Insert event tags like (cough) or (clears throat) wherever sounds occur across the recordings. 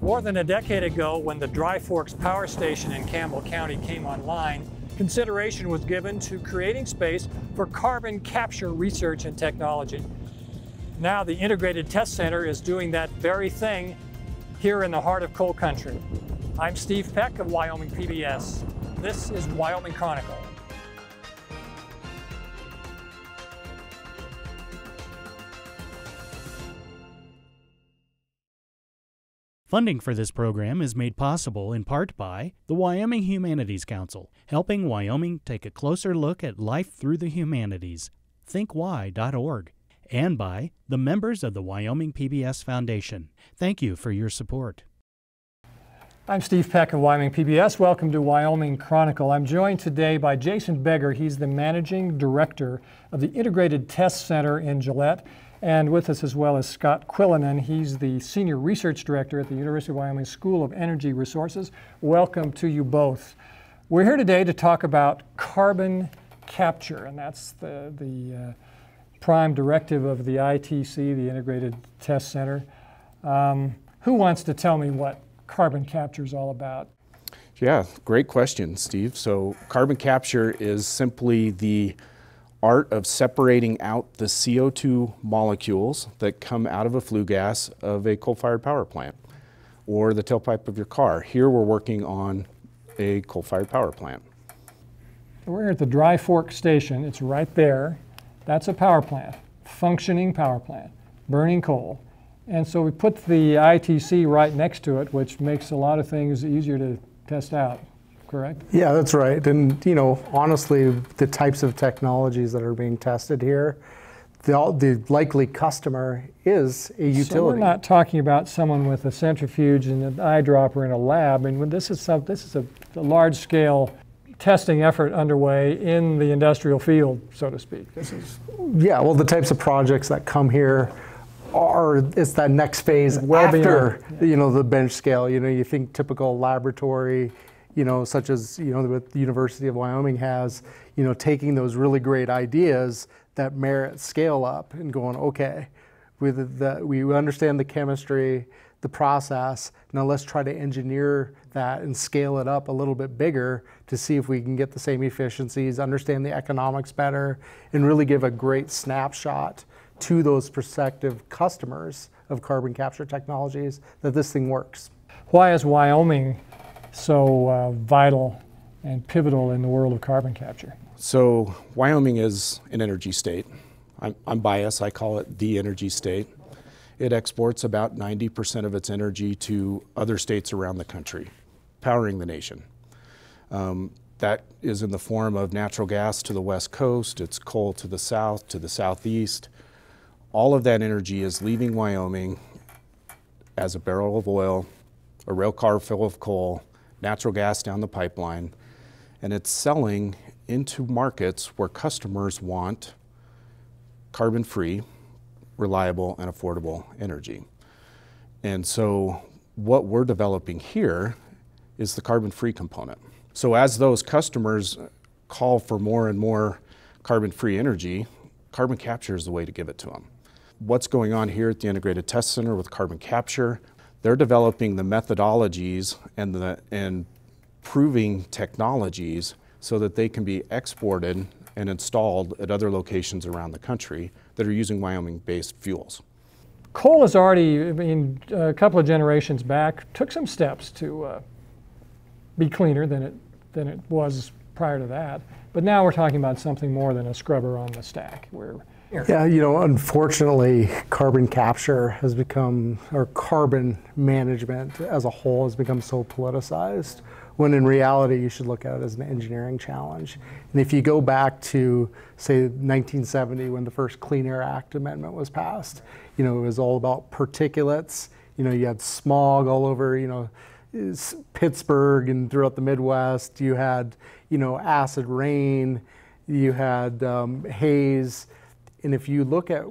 More than a decade ago, when the Dry Forks Power Station in Campbell County came online, consideration was given to creating space for carbon capture research and technology. Now the Integrated Test Center is doing that very thing here in the heart of coal country. I'm Steve Peck of Wyoming PBS. This is Wyoming Chronicle. Funding for this program is made possible in part by the Wyoming Humanities Council, helping Wyoming take a closer look at life through the humanities. ThinkWhy.org. And by the members of the Wyoming PBS Foundation. Thank you for your support. I'm Steve Peck of Wyoming PBS. Welcome to Wyoming Chronicle. I'm joined today by Jason Begger. He's the managing director of the Integrated Test Center in Gillette. And with us as well is Scott Quillinan. He's the Senior Research Director at the University of Wyoming School of Energy Resources. Welcome to you both. We're here today to talk about carbon capture, and that's the, the uh, prime directive of the ITC, the Integrated Test Center. Um, who wants to tell me what carbon capture is all about? Yeah, great question, Steve. So, carbon capture is simply the art of separating out the CO2 molecules that come out of a flue gas of a coal-fired power plant or the tailpipe of your car. Here we're working on a coal-fired power plant. We're here at the Dry Fork Station. It's right there. That's a power plant, functioning power plant, burning coal. And so we put the ITC right next to it, which makes a lot of things easier to test out correct? Yeah, that's right. And you know, honestly, the types of technologies that are being tested here, the, the likely customer is a utility. So we're not talking about someone with a centrifuge and an eyedropper in a lab. I mean, this is some, this is a, a large-scale testing effort underway in the industrial field, so to speak. This is yeah. Well, the types of projects that come here are it's that next phase well after beyond, yeah. you know the bench scale. You know, you think typical laboratory you know, such as you know what the University of Wyoming has, you know, taking those really great ideas that merit scale up and going, okay, with the, we understand the chemistry, the process. Now let's try to engineer that and scale it up a little bit bigger to see if we can get the same efficiencies, understand the economics better, and really give a great snapshot to those prospective customers of carbon capture technologies that this thing works. Why is Wyoming so uh, vital and pivotal in the world of carbon capture? So, Wyoming is an energy state. I'm, I'm biased, I call it the energy state. It exports about 90% of its energy to other states around the country, powering the nation. Um, that is in the form of natural gas to the west coast, it's coal to the south, to the southeast. All of that energy is leaving Wyoming as a barrel of oil, a rail car full of coal, natural gas down the pipeline, and it's selling into markets where customers want carbon free, reliable, and affordable energy. And so, what we're developing here is the carbon free component. So, as those customers call for more and more carbon free energy, carbon capture is the way to give it to them. What's going on here at the Integrated Test Center with carbon capture? They're developing the methodologies and the and proving technologies so that they can be exported and installed at other locations around the country that are using Wyoming-based fuels. Coal has already, I mean, a couple of generations back, took some steps to uh, be cleaner than it than it was prior to that. But now we're talking about something more than a scrubber on the stack. We're yeah, you know, unfortunately, carbon capture has become, or carbon management as a whole has become so politicized, when in reality, you should look at it as an engineering challenge. And if you go back to, say, 1970, when the first Clean Air Act amendment was passed, you know, it was all about particulates. You know, you had smog all over, you know, Pittsburgh and throughout the Midwest. You had, you know, acid rain. You had um, haze and if you look at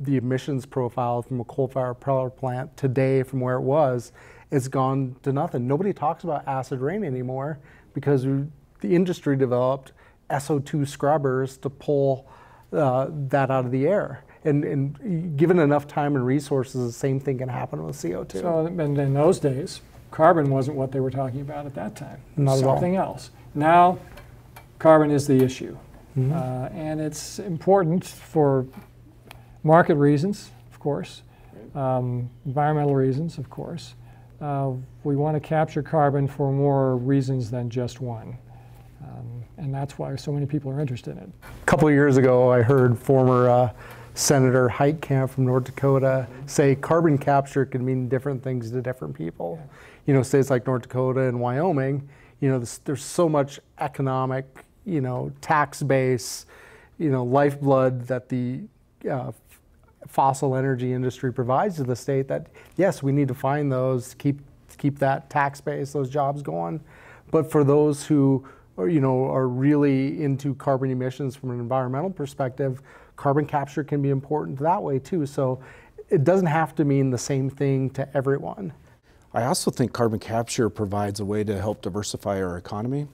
the emissions profile from a coal-fired power plant today from where it was, it's gone to nothing. Nobody talks about acid rain anymore because the industry developed SO2 scrubbers to pull uh, that out of the air. And, and given enough time and resources, the same thing can happen with CO2. So, and in those days, carbon wasn't what they were talking about at that time. Not. Something else. Now, carbon is the issue. Mm-hmm. Uh, and it's important for market reasons, of course, um, environmental reasons, of course. Uh, we want to capture carbon for more reasons than just one. Um, and that's why so many people are interested in it. A couple of years ago, I heard former uh, Senator Heitkamp from North Dakota say carbon capture can mean different things to different people. You know, states like North Dakota and Wyoming, you know, there's, there's so much economic, you know, tax base, you know, lifeblood that the uh, fossil energy industry provides to the state that yes, we need to find those, keep keep that tax base, those jobs going. But for those who are, you know are really into carbon emissions from an environmental perspective, carbon capture can be important that way too. So it doesn't have to mean the same thing to everyone. I also think carbon capture provides a way to help diversify our economy.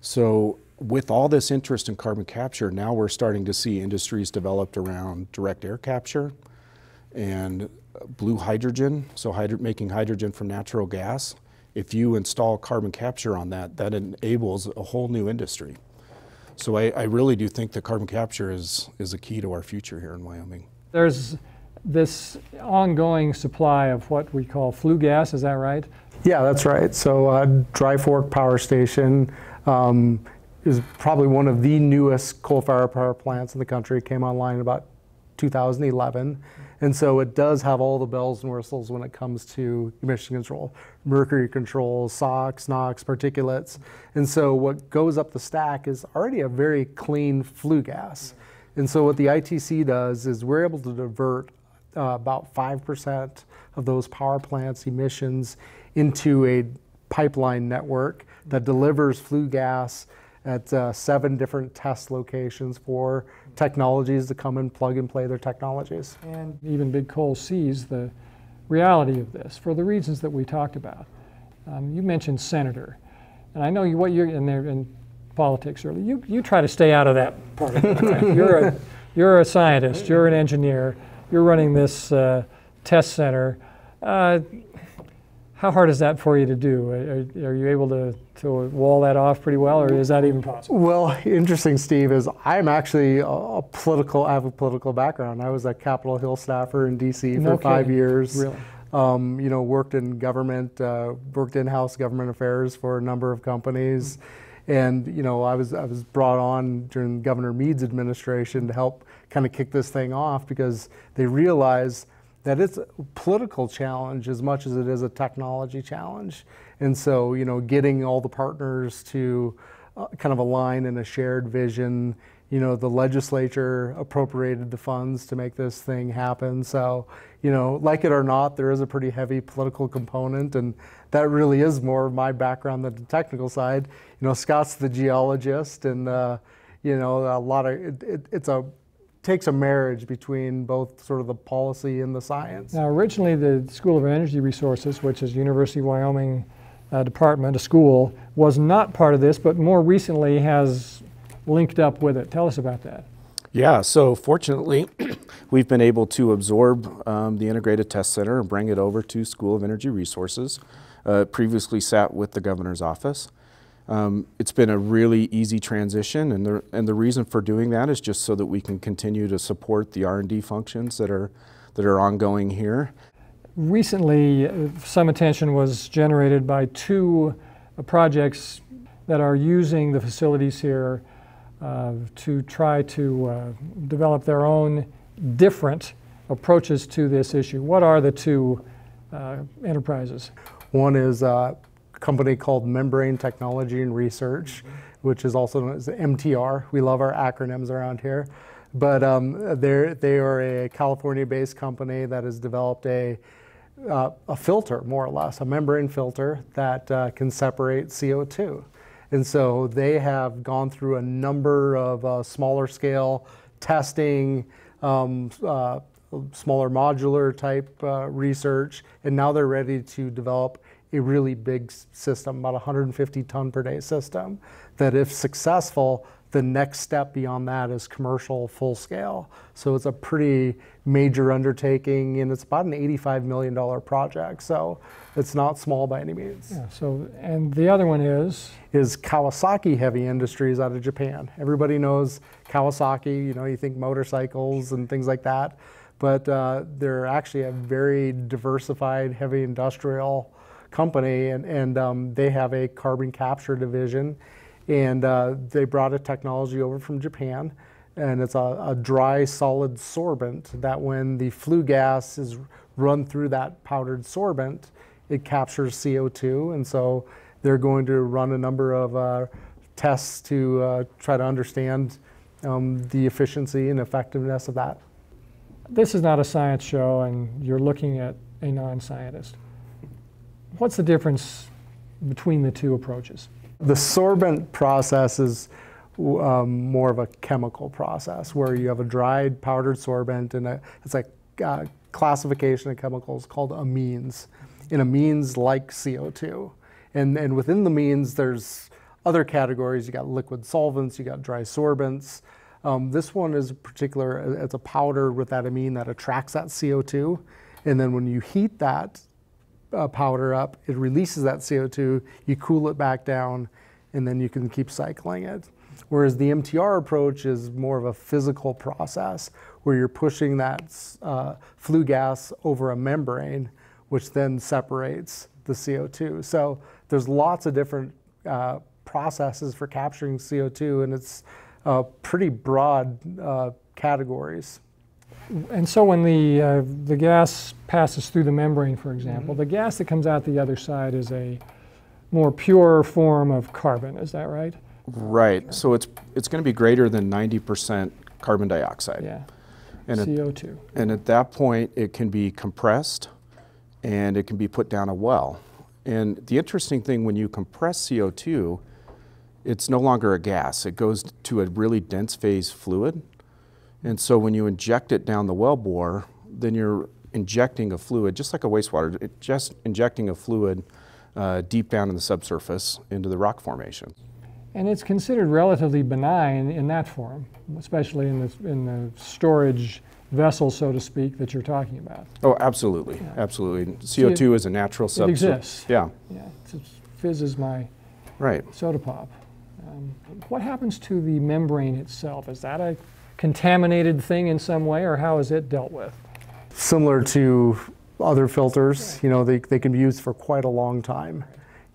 So with all this interest in carbon capture, now we're starting to see industries developed around direct air capture and blue hydrogen, so hydro making hydrogen from natural gas. If you install carbon capture on that, that enables a whole new industry. So I, I really do think that carbon capture is, is a key to our future here in Wyoming. There's this ongoing supply of what we call flue gas, is that right? Yeah, that's right. So uh, Dry Fork Power Station um, is probably one of the newest coal-fired power plants in the country. It came online in about 2011. And so it does have all the bells and whistles when it comes to emission control, mercury control, SOx, NOx, particulates. And so what goes up the stack is already a very clean flue gas. And so what the ITC does is we're able to divert uh, about 5% of those power plants emissions into a pipeline network that delivers flue gas at uh, seven different test locations for technologies to come and plug and play their technologies. And even Big Coal sees the reality of this for the reasons that we talked about. Um, you mentioned senator, and I know you, what you're in there in politics early. You, you try to stay out of that part of it. (laughs) You're, a, you're a scientist, you're an engineer, you're running this uh, test center. Uh, how hard is that for you to do? Are, are, you able to, to wall that off pretty well, or is that even possible? Well, (laughs) interesting, Steve, is I'm actually a, a political, I have a political background. I was a Capitol Hill staffer in D.C. No for five years. Really? Um, you know, worked in government, uh, worked in-house government affairs for a number of companies. And, you know, I was, I was brought on during Governor Mead's administration to help kind of kick this thing off because they realized that it's a political challenge as much as it is a technology challenge. And so, you know, getting all the partners to uh, kind of align in a shared vision. You know, the legislature appropriated the funds to make this thing happen. So, you know, like it or not, there is a pretty heavy political component, and that really is more of my background than the technical side. You know, Scott's the geologist, and uh, you know, a lot of it, it, it's a takes a marriage between both sort of the policy and the science. Now, originally, the School of Energy Resources, which is University of Wyoming uh, department, a school, was not part of this, but more recently has linked up with it. Tell us about that. Yeah, so fortunately, (clears throat) we've been able to absorb um, the Integrated Test Center and bring it over to School of Energy Resources. Uh, previously sat with the governor's office. Um, it's been a really easy transition, and the, and the reason for doing that is just so that we can continue to support the R&D functions that are, that are ongoing here. Recently, uh, some attention was generated by two uh, projects that are using the facilities here uh, to try to uh, develop their own different approaches to this issue. What are the two uh, enterprises? One is uh, company called Membrane Technology and Research, which is also known as MTR. We love our acronyms around here. But um, they are a California-based company that has developed a, uh, a filter, more or less, a membrane filter that uh, can separate CO2. And so they have gone through a number of uh, smaller scale testing, um, uh, smaller modular type uh, research, and now they're ready to develop a really big system, about 150 ton per day system, that if successful, the next step beyond that is commercial full scale. So it's a pretty major undertaking, and it's about an $85 million project. So it's not small by any means. Yeah, so, and the other one is? Is Kawasaki Heavy Industries out of Japan. Everybody knows Kawasaki, you know, you think motorcycles and things like that, but uh, they're actually a very diversified heavy industrial company, and, and um, they have a carbon capture division and uh, they brought a technology over from Japan, and it's a, a, dry solid sorbent that when the flue gas is run through that powdered sorbent, it captures CO2, and so they're going to run a number of uh, tests to uh, try to understand um, the efficiency and effectiveness of that. This is not a science show, and you're looking at a non-scientist. What's the difference between the two approaches? The sorbent process is um, more of a chemical process where you have a dried powdered sorbent and a, it's a uh, classification of chemicals called amines. And amines like CO2. And, and within the amines, there's other categories. You got liquid solvents, you got dry sorbents. Um, this one is particular, it's a powder with that amine that attracts that CO2. And then when you heat that uh, powder up, it releases that CO2, you cool it back down, and then you can keep cycling it. Whereas the MTR approach is more of a physical process where you're pushing that uh, flue gas over a membrane, which then separates the CO2. So there's lots of different uh, processes for capturing CO2, and it's uh, pretty broad uh, categories. And so when the, uh, the gas passes through the membrane, for example, mm -hmm. the gas that comes out the other side is a more pure form of carbon, is that right? Right. So it's, it's going to be greater than 90% carbon dioxide. Yeah. And CO2. At, and at that point, it can be compressed and it can be put down a well. And the interesting thing when you compress CO2, it's no longer a gas. It goes to a really dense phase fluid and so when you inject it down the well bore, then you're injecting a fluid, just like a wastewater, it, just injecting a fluid uh, deep down in the subsurface into the rock formation. And it's considered relatively benign in that form, especially in the, in the storage vessel, so to speak, that you're talking about. Oh, absolutely, yeah. absolutely. CO2 so it, is a natural substance. It exists. Yeah. Yeah, it fizzes my right. soda pop. Um, what happens to the membrane itself? Is that a contaminated thing in some way, or how is it dealt with? Similar to other filters, you know, they, they can be used for quite a long time,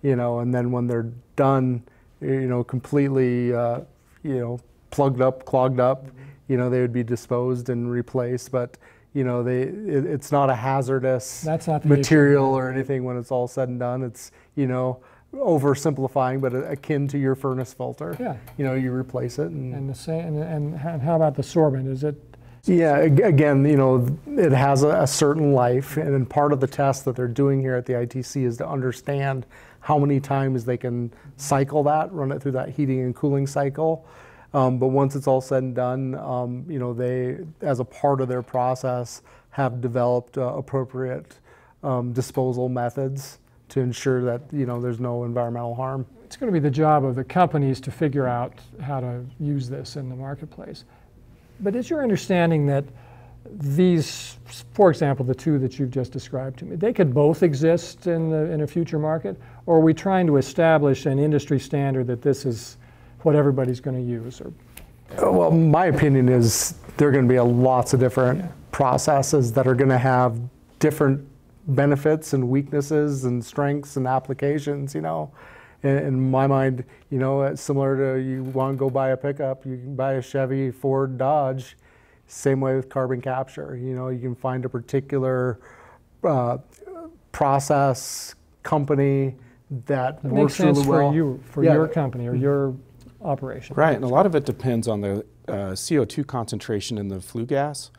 you know, and then when they're done, you know, completely, uh, you know, plugged up, clogged up, you know, they would be disposed and replaced. But you know, they it, it's not a hazardous That's not material issue. or anything when it's all said and done. It's you know, oversimplifying, but akin to your furnace filter. Yeah. You know, you replace it. And, and, the same, and, and how about the sorbent? Is it? Yeah, again, you know, it has a, a certain life, and part of the test that they're doing here at the ITC is to understand how many times they can cycle that, run it through that heating and cooling cycle. Um, but once it's all said and done, um, you know, they, as a part of their process, have developed uh, appropriate um, disposal methods to ensure that you know there's no environmental harm. It's going to be the job of the companies to figure out how to use this in the marketplace. But is your understanding that these, for example, the two that you've just described to me, they could both exist in, the, in a future market? Or are we trying to establish an industry standard that this is what everybody's going to use? Or uh, well, my opinion is there are going to be a lots of different yeah. processes that are going to have different benefits and weaknesses and strengths and applications, you know. In, in my mind, you know, it's similar to you want to go buy a pickup, you can buy a Chevy, Ford, Dodge. Same way with carbon capture. You know, you can find a particular uh, process company that it works makes sense really well. for you, for yeah. your company or your operation. Right, and a lot of it depends on the uh, CO2 concentration in the flue gas.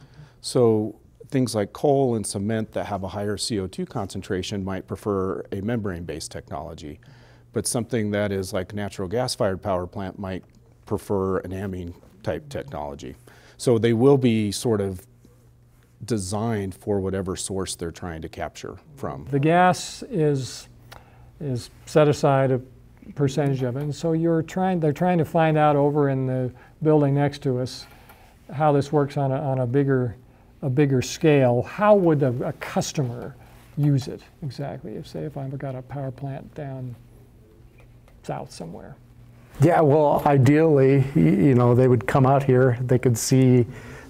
So things like coal and cement that have a higher CO2 concentration might prefer a membrane-based technology. But something that is like natural gas-fired power plant might prefer an amine type technology. So they will be sort of designed for whatever source they're trying to capture from. The gas is, is set aside a percentage of it. And so you're trying, they're trying to find out over in the building next to us how this works on a, on a bigger, a bigger scale. How would a, a customer use it exactly? If say if I've got a power plant down south somewhere. Yeah, well, ideally, you know, they would come out here, they could see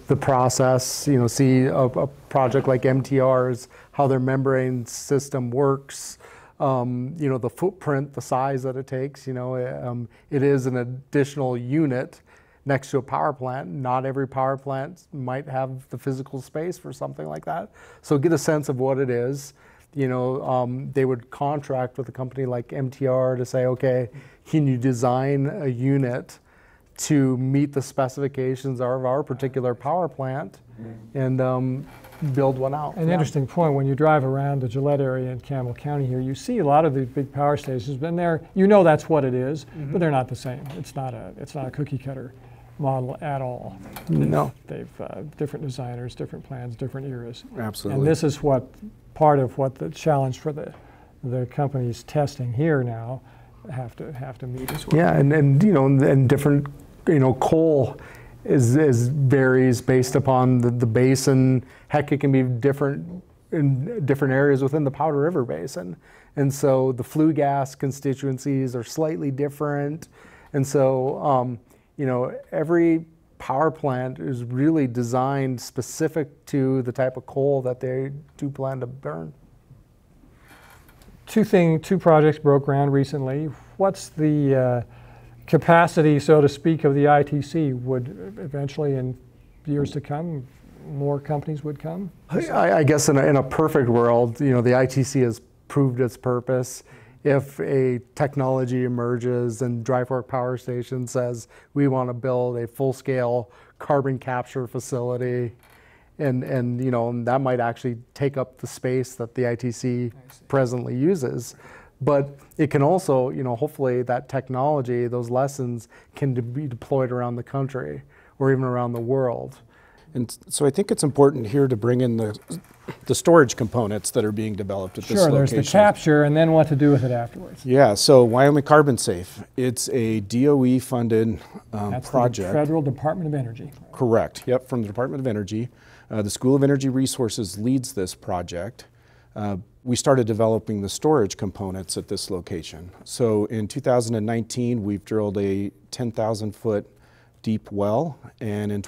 the process, you know, see a, a project like MTR's, how their membrane system works, um, you know, the footprint, the size that it takes, you know, um, it is an additional unit next to a power plant. Not every power plant might have the physical space for something like that. So get a sense of what it is. You know, um, they would contract with a company like MTR to say, okay, can you design a unit to meet the specifications of our particular power plant and um, build one out? An Yeah. interesting point, when you drive around the Gillette area in Campbell County here, you see a lot of these big power stations, and they're, you know that's what it is, Mm-hmm. but they're not the same. It's not a, it's not a cookie cutter model at all. No. They've, uh, different designers, different plans, different eras. Absolutely. And this is what, part of what the challenge for the, the companies testing here now have to, have to meet as well. Yeah, and, and you know, and, and different, you know, coal is, is varies based upon the, the basin. Heck, it can be different in different areas within the Powder River Basin. And so the flue gas constituencies are slightly different. And so, um, you know, every power plant is really designed specific to the type of coal that they do plan to burn. Two thing, two projects broke ground recently. What's the uh, capacity, so to speak, of the ITC? Would eventually, in years to come, more companies would come? I, I guess in a, in a perfect world, you know, the ITC has proved its purpose. If a technology emerges and Dry Fork Power Station says we want to build a full-scale carbon capture facility, and and you know and that might actually take up the space that the ITC presently uses. But it can also, you know, hopefully that technology, those lessons can be deployed around the country or even around the world. And so I think it's important here to bring in the, the storage components that are being developed at this location. Sure, there's the capture and then what to do with it afterwards. Yeah, so Wyoming Carbon Safe, it's a DOE-funded um, That's the project. Federal Department of Energy. Correct. Yep, from the Department of Energy. Uh, the School of Energy Resources leads this project. Uh, we started developing the storage components at this location. So in 2019, we've drilled a 10,000 foot deep well, and in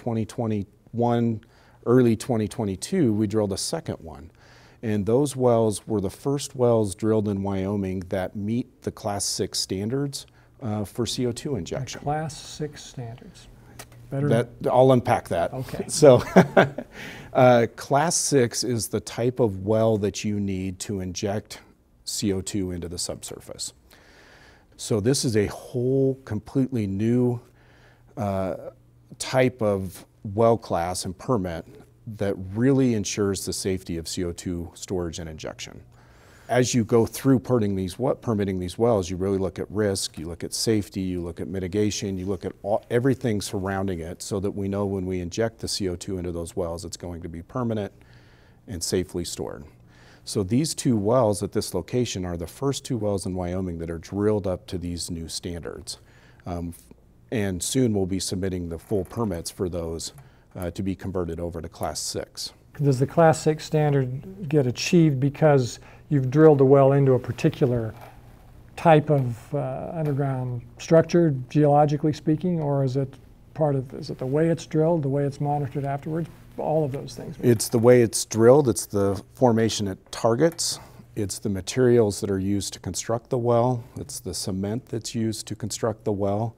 2021, early 2022, we drilled a second one. And those wells were the first wells drilled in Wyoming that meet the Class 6 standards uh, for CO2 injection. Class six standards. Better, That, I'll unpack that. Okay. (laughs) So, (laughs) uh, class six is the type of well that you need to inject CO2 into the subsurface. So this is a whole completely new uh, type of well class and permit that really ensures the safety of CO2 storage and injection. As you go through permitting these, what permitting these wells, you really look at risk, you look at safety, you look at mitigation, you look at all, everything surrounding it, so that we know when we inject the CO2 into those wells, it's going to be permanent and safely stored. So these two wells at this location are the first two wells in Wyoming that are drilled up to these new standards. Um, and soon we'll be submitting the full permits for those uh, to be converted over to Class 6. does the class six standard get achieved because you've drilled a well into a particular type of uh, underground structure, geologically speaking, or is it part of, is it the way it's drilled, the way it's monitored afterwards? All of those things. It's the way it's drilled, it's the formation it targets, it's the materials that are used to construct the well, it's the cement that's used to construct the well.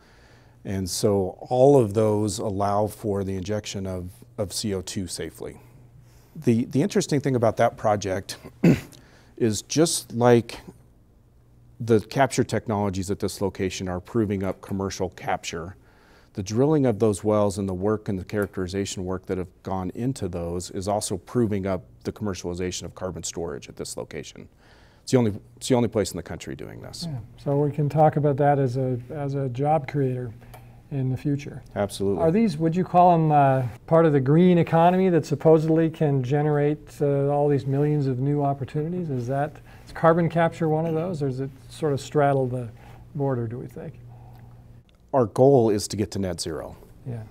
And so all of those allow for the injection of, of CO2 safely. The, the interesting thing about that project (clears throat) is just like the capture technologies at this location are proving up commercial capture. The drilling of those wells and the work and the characterization work that have gone into those is also proving up the commercialization of carbon storage at this location. It's the only, it's the only place in the country doing this. Yeah, So we can talk about that as a, as a job creator in the future. Absolutely. Are these, would you call them uh, part of the green economy that supposedly can generate uh, all these millions of new opportunities? Is that, is carbon capture one of those, or does it sort of straddle the, border, do we think? Our goal is to get to net zero. Yeah.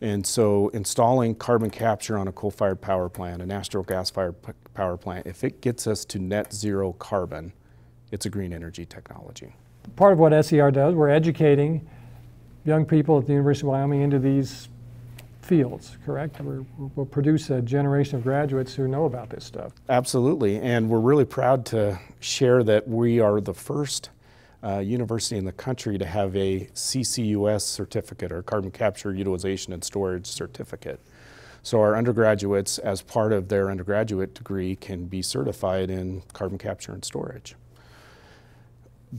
And so installing carbon capture on a coal-fired power plant, a natural gas-fired power plant, if it gets us to net zero carbon, it's a green energy technology. Part of what SER does, we're educating young people at the University of Wyoming into these fields, correct? we will produce a generation of graduates who know about this stuff. Absolutely, and we're really proud to share that we are the first uh, university in the country to have a CCUS certificate or carbon capture utilization and storage certificate. So our undergraduates, as part of their undergraduate degree, can be certified in carbon capture and storage.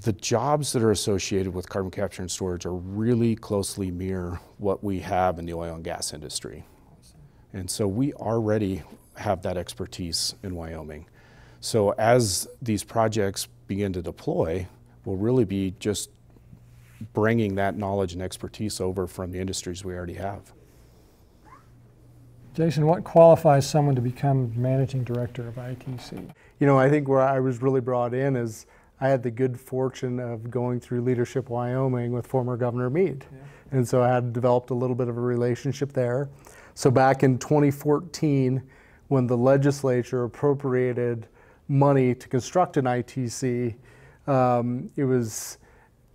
The jobs that are associated with carbon capture and storage are really closely mirror what we have in the oil and gas industry. And so we already have that expertise in Wyoming. So as these projects begin to deploy, we'll really be just bringing that knowledge and expertise over from the industries we already have. Jason, what qualifies someone to become managing director of ITC? You know, I think where I was really brought in is I had the good fortune of going through Leadership Wyoming with former Governor Mead. Yeah. And so I had developed a little bit of a relationship there. So back in 2014, when the legislature appropriated money to construct an ITC, um, it was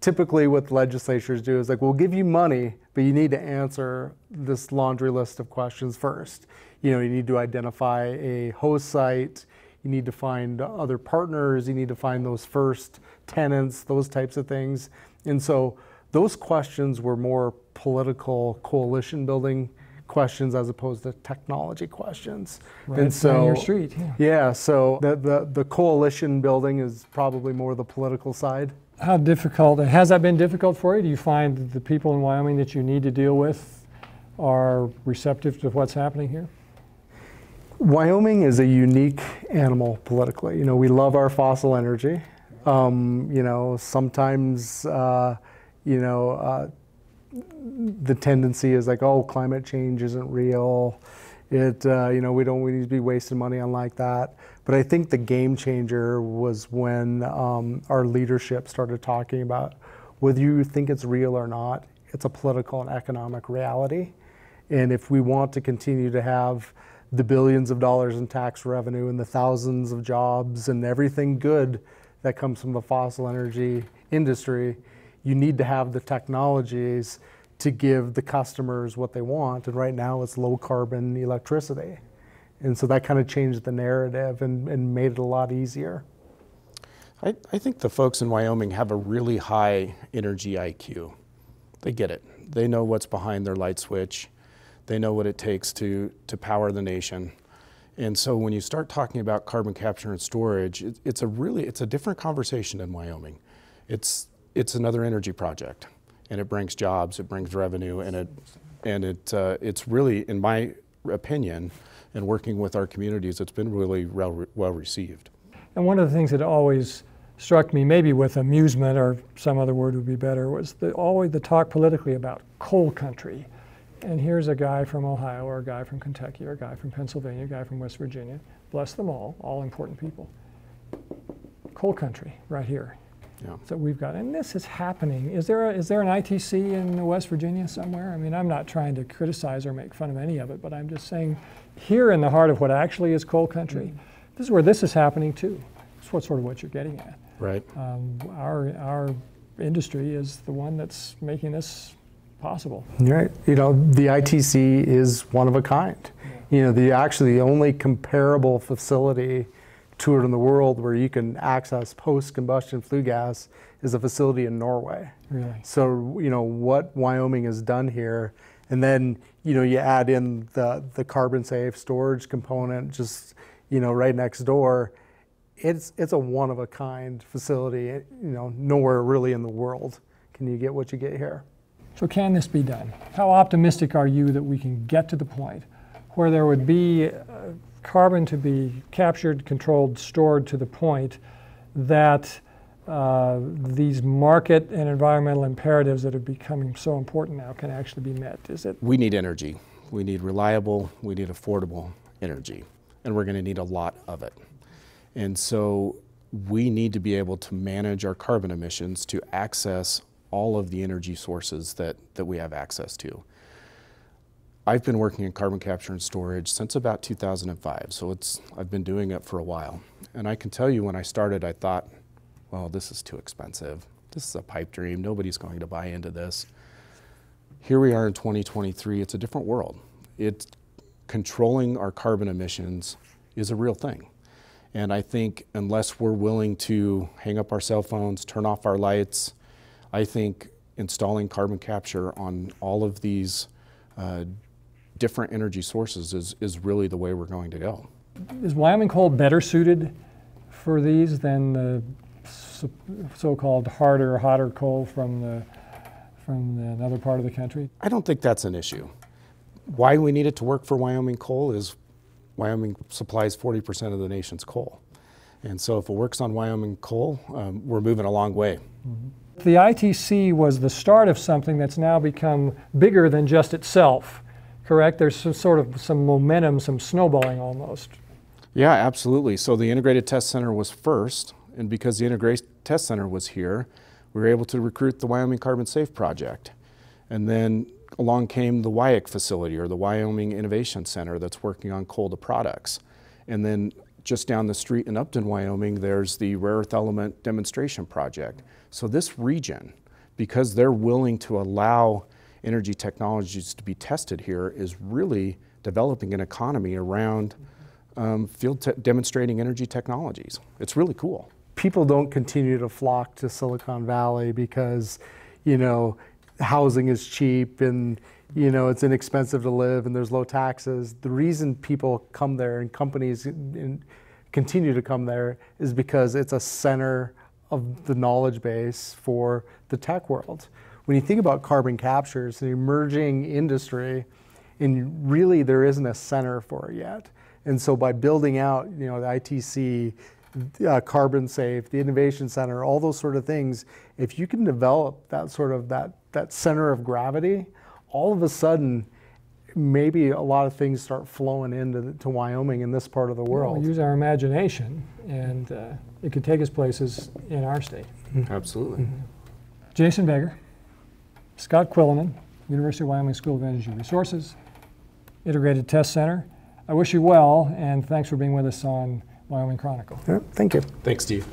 typically what legislatures do is like, we'll give you money, but you need to answer this laundry list of questions first. You know, you need to identify a host site, you need to find other partners, you need to find those first tenants, those types of things. And so those questions were more political coalition building questions as opposed to technology questions. Right and so your street. Yeah. yeah so the, the, the coalition building is probably more the political side. How difficult has that been difficult for you? Do you find that the people in Wyoming that you need to deal with are receptive to what's happening here? Wyoming is a unique animal politically. You know, we love our fossil energy. Um, you know, sometimes, uh, you know, uh, the tendency is like, oh, climate change isn't real. It, uh, you know, we don't we need to be wasting money on like that. But I think the game changer was when um, our leadership started talking about whether you think it's real or not, it's a political and economic reality. And if we want to continue to have the billions of dollars in tax revenue and the thousands of jobs and everything good that comes from the fossil energy industry, you need to have the technologies to give the customers what they want. And right now it's low carbon electricity. And so that kind of changed the narrative and, and made it a lot easier. I, I think the folks in Wyoming have a really high energy IQ. They get it. They know what's behind their light switch. They know what it takes to, to power the nation. And so when you start talking about carbon capture and storage, it, it's a really, it's a different conversation in Wyoming. It's, it's another energy project, and it brings jobs, it brings revenue, and it and it uh, it's really, in my opinion, and working with our communities, it's been really well, well received. And one of the things that always struck me, maybe with amusement or some other word would be better, was the, always the talk politically about coal country. And here's a guy from Ohio, or a guy from Kentucky, or a guy from Pennsylvania, a guy from West Virginia. Bless them all, all important people. Coal country, right here yeah. that we've got. And this is happening. Is there, a, is there an ITC in West Virginia somewhere? I mean, I'm not trying to criticize or make fun of any of it, but I'm just saying here in the heart of what actually is coal country, mm-hmm. this is where this is happening too. It's what sort of what you're getting at. Right. Um, our, our industry is the one that's making this possible. Right. You know, the ITC is one of a kind. Yeah. You know, the actually the only comparable facility to it in the world where you can access post-combustion flue gas is a facility in Norway. Really? So you know what Wyoming has done here, and then you know you add in the the carbon safe storage component, just you know right next door. It's it's a one of a kind facility. You know nowhere really in the world can you get what you get here. So can this be done? How optimistic are you that we can get to the point where there would be uh, carbon to be captured, controlled, stored to the point that uh, these market and environmental imperatives that are becoming so important now can actually be met? Is it? We need energy. We need reliable, we need affordable energy, and we're going to need a lot of it. And so we need to be able to manage our carbon emissions to access all of the energy sources that, that we have access to. I've been working in carbon capture and storage since about 2005, so it's I've been doing it for a while. And I can tell you when I started I thought, well, this is too expensive. This is a pipe dream. Nobody's going to buy into this. Here we are in 2023. It's a different world. It's controlling our carbon emissions is a real thing. And I think unless we're willing to hang up our cell phones, turn off our lights, I think installing carbon capture on all of these uh, different energy sources is, is really the way we're going to go. Is Wyoming coal better suited for these than the so- so-called harder, hotter coal from the from the, another part of the country? I don't think that's an issue. Why we need it to work for Wyoming coal is Wyoming supplies 40% of the nation's coal. And so if it works on Wyoming coal, um, we're moving a long way. The ITC was the start of something that's now become bigger than just itself, correct? There's some sort of some momentum, some snowballing almost. Yeah, absolutely. So the Integrated Test Center was first, and because the Integrated Test Center was here, we were able to recruit the Wyoming Carbon Safe Project. And then along came the WIAC facility or the Wyoming Innovation Center that's working on coal to products. And then just down the street in Upton, Wyoming, there's the Rare Earth Element Demonstration Project. So this region, because they're willing to allow energy technologies to be tested here, is really developing an economy around um, field demonstrating energy technologies. It's really cool. people don't continue to flock to Silicon Valley because, you know, housing is cheap and, you know, it's inexpensive to live and there's low taxes. The reason people come there and companies in, continue to come there is because it's a center of the knowledge base for the tech world. When you think about carbon capture, it's an emerging industry and really there isn't a center for it yet. And so by building out, you know, the ITC, uh, Carbon Safe, the Innovation Center, all those sort of things, if you can develop that sort of that that center of gravity, all of a sudden, maybe a lot of things start flowing into to Wyoming in this part of the world. We'll use our imagination, and uh, it could take us places in our state. Absolutely. Jason Begger, Scott Quillinan, University of Wyoming School of Energy Resources, Integrated Test Center. I wish you well, and thanks for being with us on Wyoming Chronicle. Yeah, thank you. Thanks, Steve.